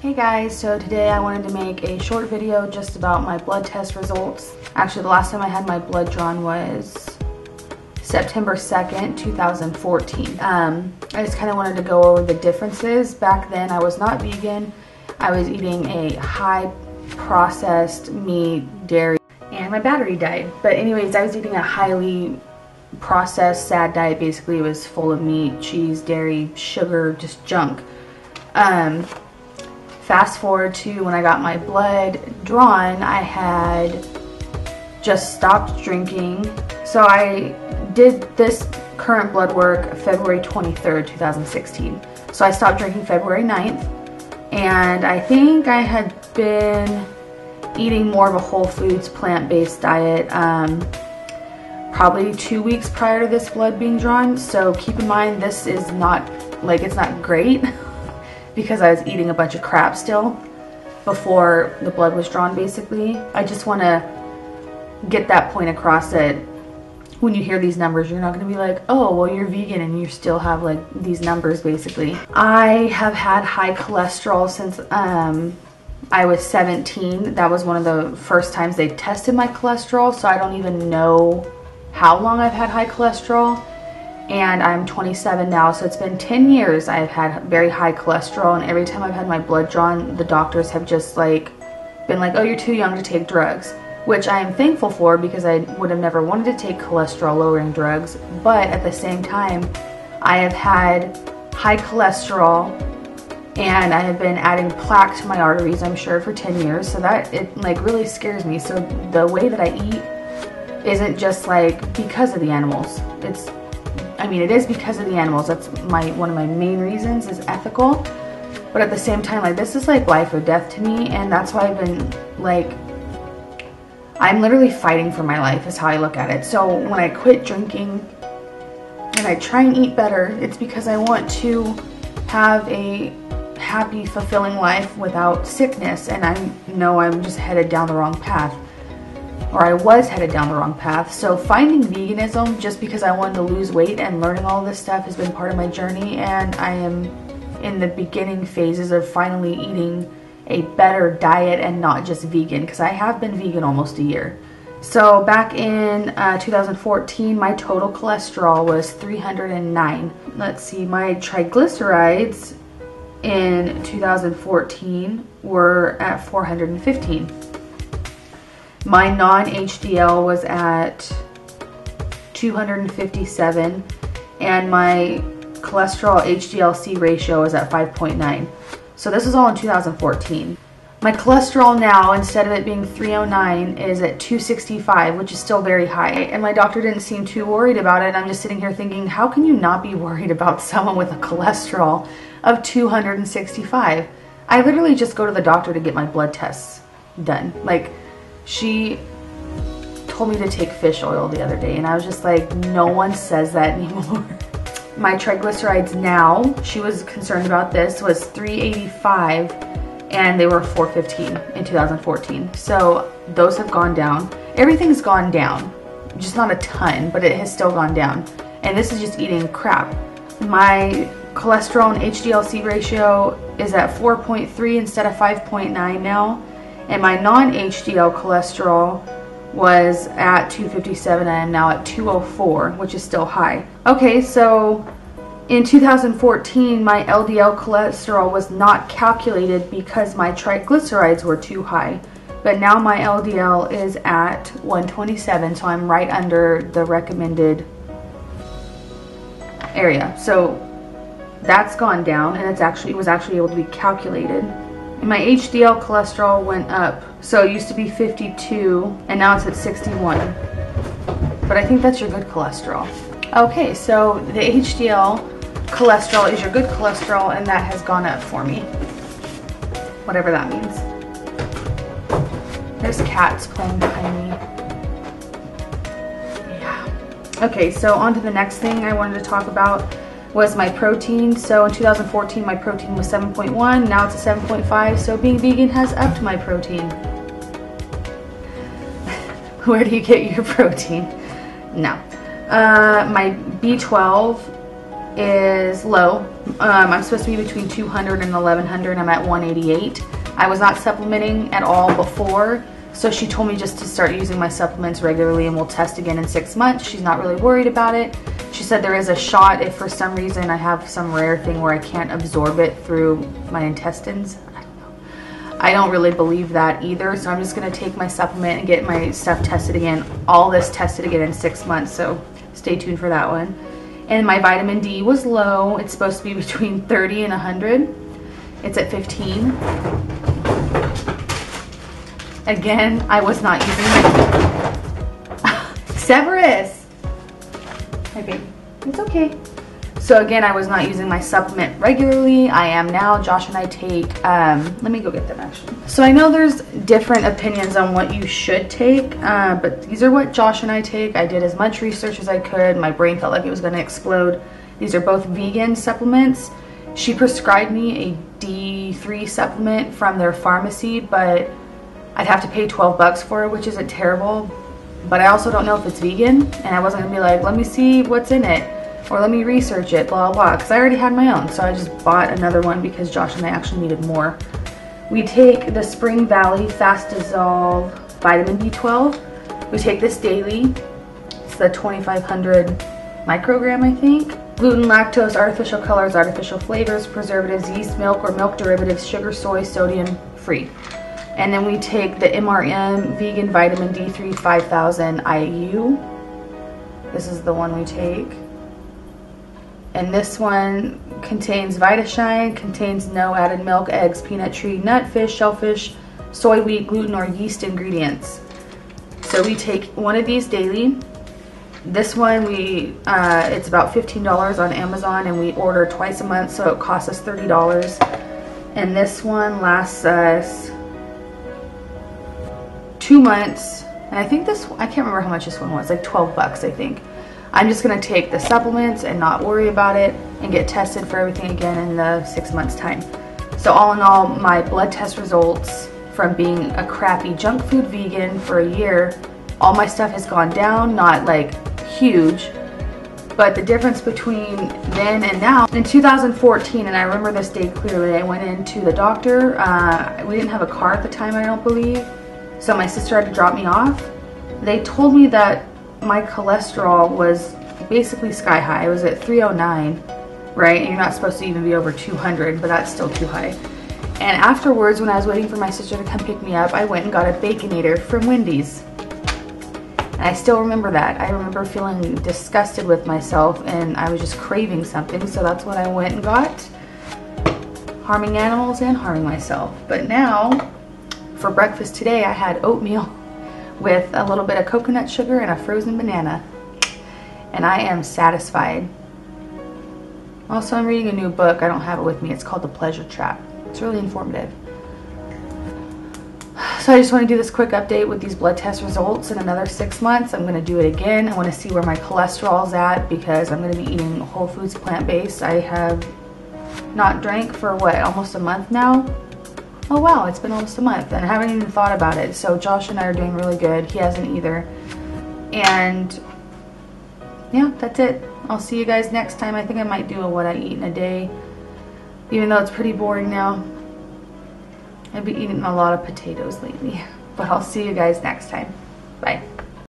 Hey guys, so today I wanted to make a short video just about my blood test results. Actually, the last time I had my blood drawn was September 2nd, 2014. Um, I just kind of wanted to go over the differences. Back then I was not vegan. I was eating a high processed meat, dairy, and my battery died. But anyways, I was eating a highly processed sad diet. Basically, was full of meat, cheese, dairy, sugar, just junk. Um, fast forward to when I got my blood drawn, I had just stopped drinking. So I did this current blood work February 23rd, 2016. So I stopped drinking February 9th. And I think I had been eating more of a whole foods plant-based diet um, probably two weeks prior to this blood being drawn. So keep in mind this is not like it's not great. because I was eating a bunch of crap still before the blood was drawn basically. I just want to get that point across that when you hear these numbers, you're not going to be like, oh, well, you're vegan and you still have like these numbers basically. I have had high cholesterol since um, I was 17. That was one of the first times they tested my cholesterol, so I don't even know how long I've had high cholesterol and I'm 27 now so it's been 10 years I've had very high cholesterol and every time I've had my blood drawn the doctors have just like been like oh you're too young to take drugs which I am thankful for because I would have never wanted to take cholesterol lowering drugs but at the same time I have had high cholesterol and I have been adding plaque to my arteries I'm sure for 10 years so that it like really scares me. So the way that I eat isn't just like because of the animals it's I mean, it is because of the animals. That's my one of my main reasons is ethical. But at the same time, like this is like life or death to me, and that's why I've been like I'm literally fighting for my life is how I look at it. So when I quit drinking and I try and eat better, it's because I want to have a happy, fulfilling life without sickness, and I know I'm just headed down the wrong path or I was headed down the wrong path. So finding veganism just because I wanted to lose weight and learning all this stuff has been part of my journey and I am in the beginning phases of finally eating a better diet and not just vegan because I have been vegan almost a year. So back in uh, 2014, my total cholesterol was 309. Let's see, my triglycerides in 2014 were at 415. My non-HDL was at 257 and my cholesterol HDL-C ratio is at 5.9. So this is all in 2014. My cholesterol now, instead of it being 309, is at 265, which is still very high. And my doctor didn't seem too worried about it. I'm just sitting here thinking, how can you not be worried about someone with a cholesterol of 265? I literally just go to the doctor to get my blood tests done. Like, she told me to take fish oil the other day and I was just like, no one says that anymore. My triglycerides now, she was concerned about this, was 385 and they were 415 in 2014. So those have gone down. Everything's gone down, just not a ton, but it has still gone down. And this is just eating crap. My cholesterol and HDL-C ratio is at 4.3 instead of 5.9 now and my non-HDL cholesterol was at 257 and I am now at 204, which is still high. Okay, so in 2014, my LDL cholesterol was not calculated because my triglycerides were too high. But now my LDL is at 127, so I'm right under the recommended area. So that's gone down and it's actually it was actually able to be calculated. My HDL cholesterol went up. So it used to be 52 and now it's at 61. But I think that's your good cholesterol. Okay, so the HDL cholesterol is your good cholesterol and that has gone up for me. Whatever that means. There's cats playing behind me. Yeah. Okay, so on to the next thing I wanted to talk about was my protein. So in 2014, my protein was 7.1. Now it's a 7.5. So being vegan has upped my protein. Where do you get your protein? No. Uh, my B12 is low. Um, I'm supposed to be between 200 and 1100. I'm at 188. I was not supplementing at all before. So she told me just to start using my supplements regularly and we'll test again in six months. She's not really worried about it. She said there is a shot if for some reason I have some rare thing where I can't absorb it through my intestines. I don't really believe that either. So I'm just gonna take my supplement and get my stuff tested again. All this tested again in six months. So stay tuned for that one. And my vitamin D was low. It's supposed to be between 30 and 100. It's at 15. Again, I was not using it. Severus! Hi, babe. It's okay. So again, I was not using my supplement regularly. I am now. Josh and I take, um, let me go get them actually. So I know there's different opinions on what you should take, uh, but these are what Josh and I take. I did as much research as I could. My brain felt like it was gonna explode. These are both vegan supplements. She prescribed me a D3 supplement from their pharmacy, but I'd have to pay 12 bucks for it, which isn't terrible. But I also don't know if it's vegan, and I wasn't gonna be like, let me see what's in it, or let me research it, blah, blah, because I already had my own. So I just bought another one because Josh and I actually needed more. We take the Spring Valley Fast Dissolve Vitamin B12. We take this daily. It's the 2500 microgram, I think. Gluten, lactose, artificial colors, artificial flavors, preservatives, yeast milk or milk derivatives, sugar, soy, sodium free. And then we take the MRM Vegan Vitamin D3 5000 IU. This is the one we take. And this one contains VitaShine, contains no added milk, eggs, peanut tree, nut, fish, shellfish, soy, wheat, gluten, or yeast ingredients. So we take one of these daily. This one, we uh, it's about $15 on Amazon and we order twice a month, so it costs us $30. And this one lasts us two months. And I think this, I can't remember how much this one was, like 12 bucks, I think. I'm just gonna take the supplements and not worry about it and get tested for everything again in the six months time. So all in all, my blood test results from being a crappy junk food vegan for a year, all my stuff has gone down, not like huge, but the difference between then and now, in 2014, and I remember this day clearly, I went into the doctor. Uh, we didn't have a car at the time, I don't believe. So my sister had to drop me off. They told me that my cholesterol was basically sky high. It was at 309, right? And you're not supposed to even be over 200, but that's still too high. And afterwards, when I was waiting for my sister to come pick me up, I went and got a Baconator from Wendy's. And I still remember that. I remember feeling disgusted with myself and I was just craving something, so that's what I went and got. Harming animals and harming myself. But now, for breakfast today, I had oatmeal with a little bit of coconut sugar and a frozen banana. And I am satisfied. Also, I'm reading a new book. I don't have it with me. It's called The Pleasure Trap. It's really informative. So I just want to do this quick update with these blood test results in another six months. I'm going to do it again. I want to see where my cholesterol's at because I'm going to be eating whole foods plant-based. I have not drank for what, almost a month now? Oh wow, it's been almost a month and I haven't even thought about it. So Josh and I are doing really good. He hasn't either. And yeah, that's it. I'll see you guys next time. I think I might do a what I eat in a day, even though it's pretty boring now. I've been eating a lot of potatoes lately, but I'll see you guys next time. Bye.